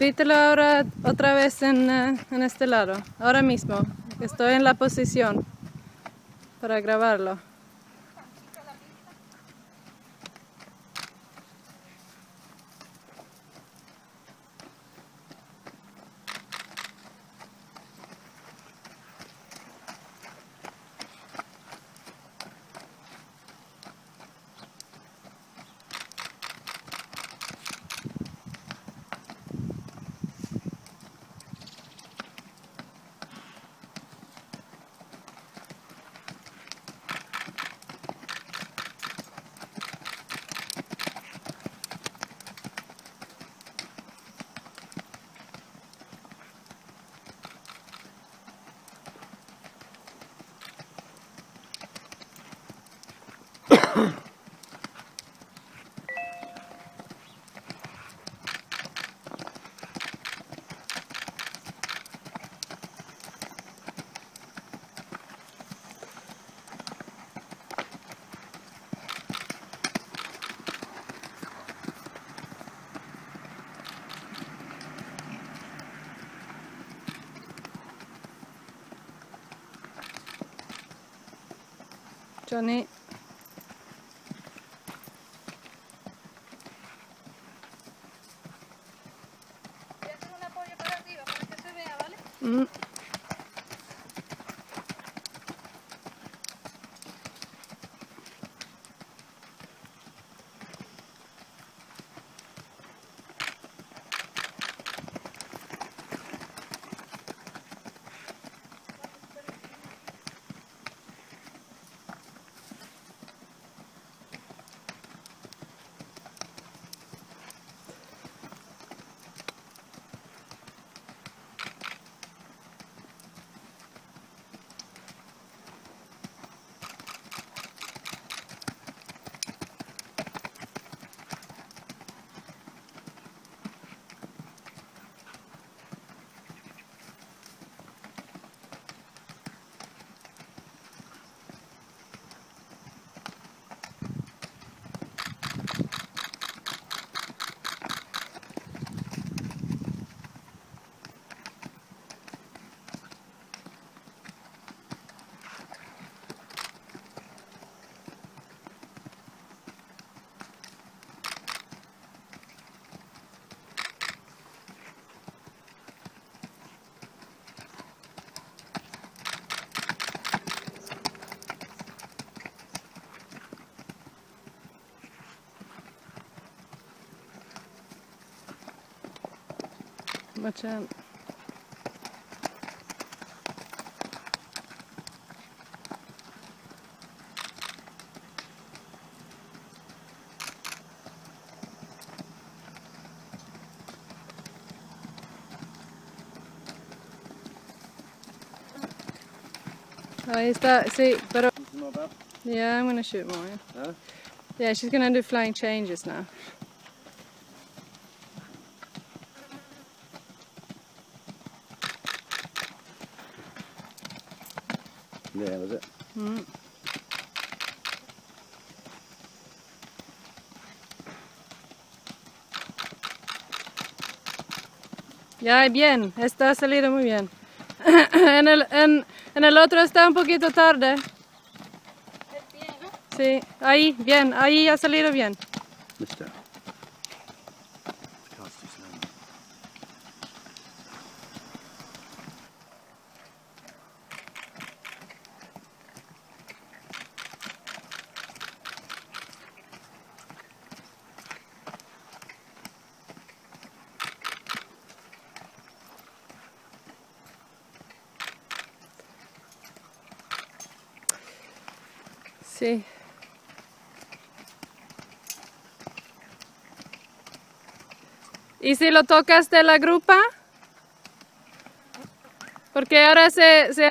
Repítelo ahora otra vez en, eh, en este lado, ahora mismo. Estoy en la posición para grabarlo. じゃあね。Mucha- Ahí está, sí, pero yeah, I'm gonna shoot more. Huh? Yeah, she's gonna do flying changes now. Yeah, was it? Mm. Ya, bien, está salido muy bien. en, el, en, en el otro está un poquito tarde. Es bien, ¿no? Sí, ahí, bien, ahí ha salido bien. Mister. Sí. ¿Y si lo tocas de la grupa? Porque ahora se, se